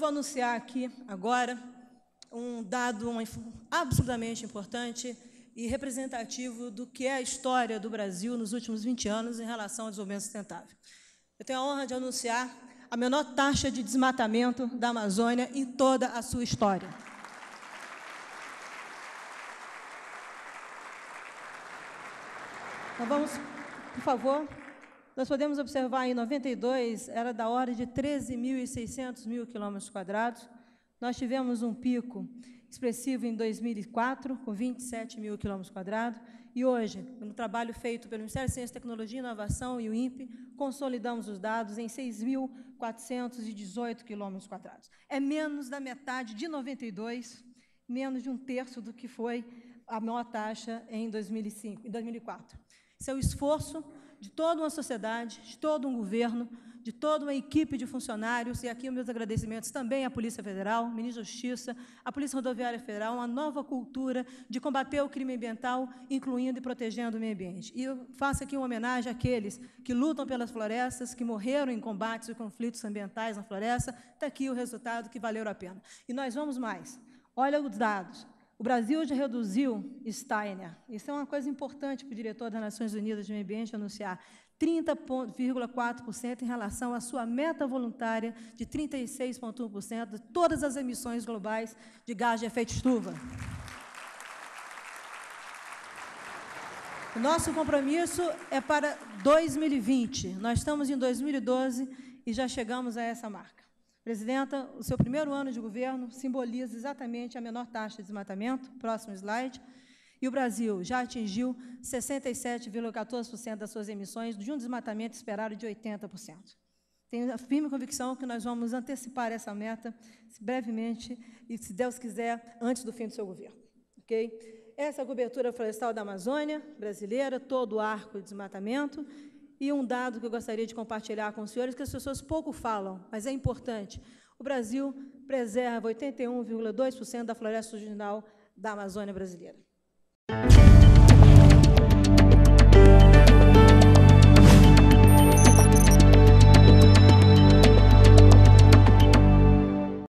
anunciar aqui agora um dado absolutamente importante e representativo do que é a história do Brasil nos últimos 20 anos em relação ao desenvolvimento sustentável. Eu tenho a honra de anunciar a menor taxa de desmatamento da Amazônia em toda a sua história. Então vamos, por favor, nós podemos observar em 92 era da ordem de 13.600 mil quilômetros quadrados. Nós tivemos um pico expressivo em 2004, com 27 mil quilômetros quadrados, e hoje, no trabalho feito pelo Ministério de Ciência, Tecnologia e Inovação e o INPE, consolidamos os dados em 6.418 quilômetros quadrados. É menos da metade de 92, menos de um terço do que foi a maior taxa em 2005, em 2004. Esse é o esforço de toda uma sociedade, de todo um governo, de toda uma equipe de funcionários, e aqui meus agradecimentos também à Polícia Federal, Ministro da Justiça, à Polícia Rodoviária Federal, uma nova cultura de combater o crime ambiental, incluindo e protegendo o meio ambiente. E eu faço aqui uma homenagem àqueles que lutam pelas florestas, que morreram em combates e conflitos ambientais na floresta, está aqui o resultado que valeu a pena. E nós vamos mais. Olha os dados. O Brasil já reduziu Steiner. Isso é uma coisa importante para o diretor das Nações Unidas de Meio Ambiente anunciar. 30,4% em relação à sua meta voluntária de 36,1% de todas as emissões globais de gás de efeito estufa. O nosso compromisso é para 2020. Nós estamos em 2012 e já chegamos a essa marca. Presidenta, o seu primeiro ano de governo simboliza exatamente a menor taxa de desmatamento, próximo slide, e o Brasil já atingiu 67,14% das suas emissões, de um desmatamento esperado de 80%. Tenho a firme convicção que nós vamos antecipar essa meta brevemente e, se Deus quiser, antes do fim do seu governo. Okay? Essa é cobertura florestal da Amazônia brasileira, todo o arco de desmatamento, e um dado que eu gostaria de compartilhar com os senhores, que as pessoas pouco falam, mas é importante. O Brasil preserva 81,2% da floresta original da Amazônia brasileira.